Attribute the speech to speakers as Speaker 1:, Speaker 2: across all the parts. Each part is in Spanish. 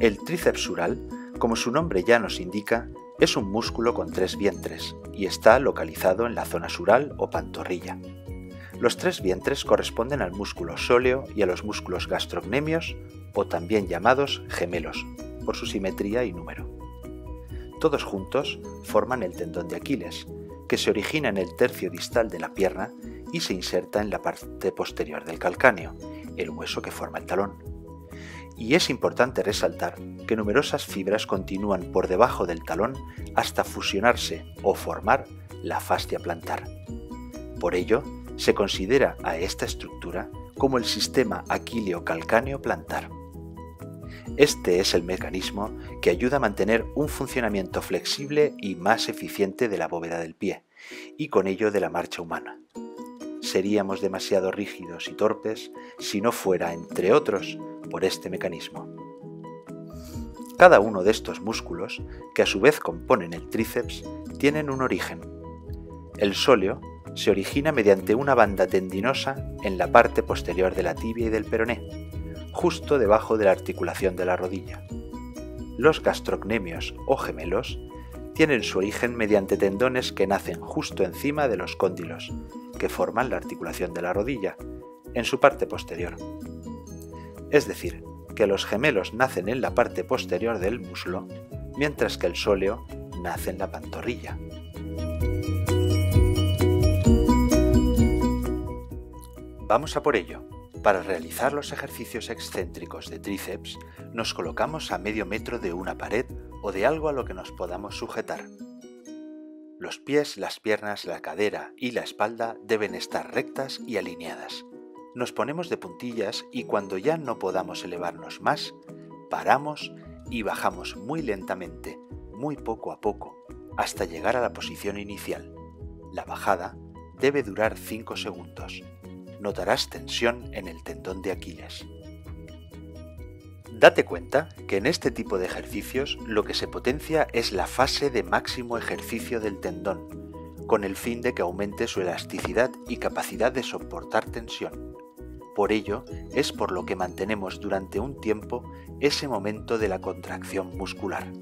Speaker 1: El tríceps sural, como su nombre ya nos indica, es un músculo con tres vientres y está localizado en la zona sural o pantorrilla. Los tres vientres corresponden al músculo sóleo y a los músculos gastrocnemios o también llamados gemelos, por su simetría y número. Todos juntos forman el tendón de Aquiles, que se origina en el tercio distal de la pierna y se inserta en la parte posterior del calcáneo, el hueso que forma el talón. Y es importante resaltar que numerosas fibras continúan por debajo del talón hasta fusionarse o formar la fascia plantar. Por ello, se considera a esta estructura como el sistema aquileo-calcáneo plantar. Este es el mecanismo que ayuda a mantener un funcionamiento flexible y más eficiente de la bóveda del pie, y con ello de la marcha humana. Seríamos demasiado rígidos y torpes si no fuera, entre otros, por este mecanismo. Cada uno de estos músculos, que a su vez componen el tríceps, tienen un origen. El sóleo se origina mediante una banda tendinosa en la parte posterior de la tibia y del peroné, justo debajo de la articulación de la rodilla. Los gastrocnemios o gemelos tienen su origen mediante tendones que nacen justo encima de los cóndilos, que forman la articulación de la rodilla, en su parte posterior. Es decir, que los gemelos nacen en la parte posterior del muslo, mientras que el sóleo nace en la pantorrilla. Vamos a por ello. Para realizar los ejercicios excéntricos de tríceps, nos colocamos a medio metro de una pared o de algo a lo que nos podamos sujetar. Los pies, las piernas, la cadera y la espalda deben estar rectas y alineadas. Nos ponemos de puntillas y cuando ya no podamos elevarnos más, paramos y bajamos muy lentamente, muy poco a poco, hasta llegar a la posición inicial. La bajada debe durar 5 segundos notarás tensión en el tendón de Aquiles. Date cuenta que en este tipo de ejercicios lo que se potencia es la fase de máximo ejercicio del tendón, con el fin de que aumente su elasticidad y capacidad de soportar tensión. Por ello es por lo que mantenemos durante un tiempo ese momento de la contracción muscular.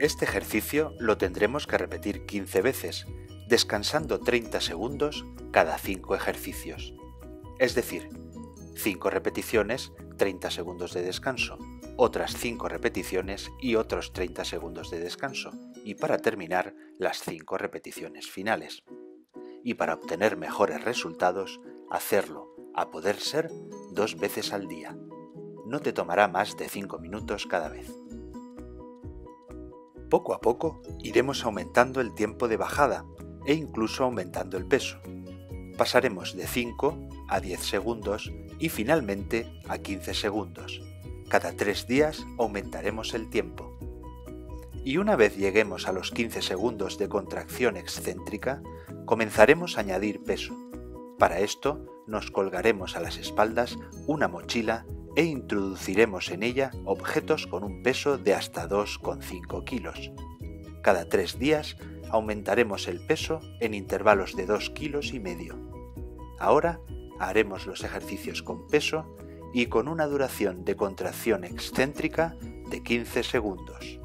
Speaker 1: Este ejercicio lo tendremos que repetir 15 veces, descansando 30 segundos cada 5 ejercicios. Es decir, 5 repeticiones, 30 segundos de descanso, otras 5 repeticiones y otros 30 segundos de descanso, y para terminar las 5 repeticiones finales. Y para obtener mejores resultados, hacerlo, a poder ser, dos veces al día. No te tomará más de 5 minutos cada vez. Poco a poco iremos aumentando el tiempo de bajada e incluso aumentando el peso. Pasaremos de 5 a 10 segundos y finalmente a 15 segundos. Cada 3 días aumentaremos el tiempo. Y una vez lleguemos a los 15 segundos de contracción excéntrica, comenzaremos a añadir peso. Para esto nos colgaremos a las espaldas una mochila e introduciremos en ella objetos con un peso de hasta 2,5 kilos. Cada tres días aumentaremos el peso en intervalos de 2 kilos y medio. Ahora haremos los ejercicios con peso y con una duración de contracción excéntrica de 15 segundos.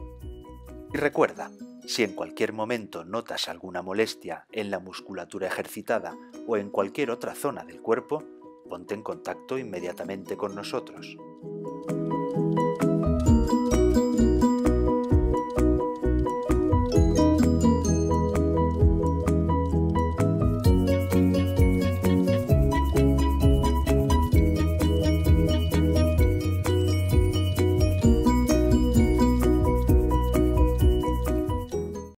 Speaker 1: Y recuerda, si en cualquier momento notas alguna molestia en la musculatura ejercitada o en cualquier otra zona del cuerpo, ponte en contacto inmediatamente con nosotros.